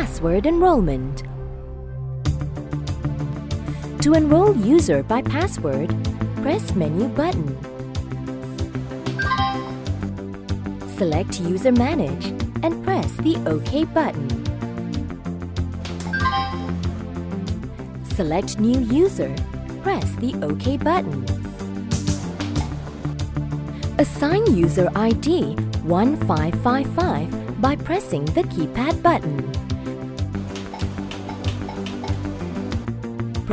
Password enrollment. To enroll user by password, press Menu button. Select User Manage and press the OK button. Select New User. Press the OK button. Assign user ID 1555 by pressing the keypad button.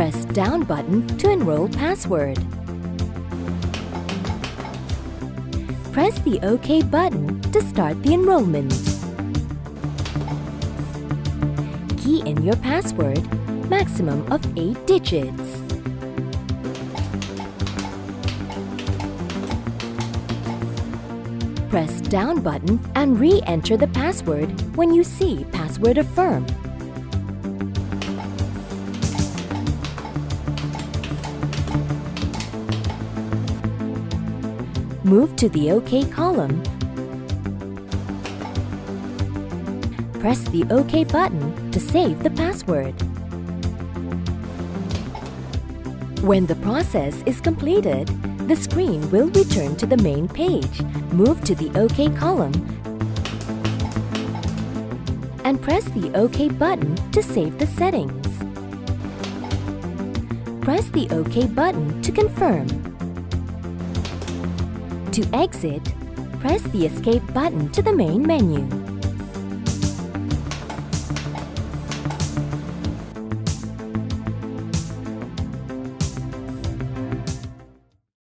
Press down button to enroll password. Press the OK button to start the enrollment. Key in your password, maximum of 8 digits. Press down button and re-enter the password when you see Password Affirm. Move to the OK column. Press the OK button to save the password. When the process is completed, the screen will return to the main page. Move to the OK column and press the OK button to save the settings. Press the OK button to confirm. To exit, press the Escape button to the main menu.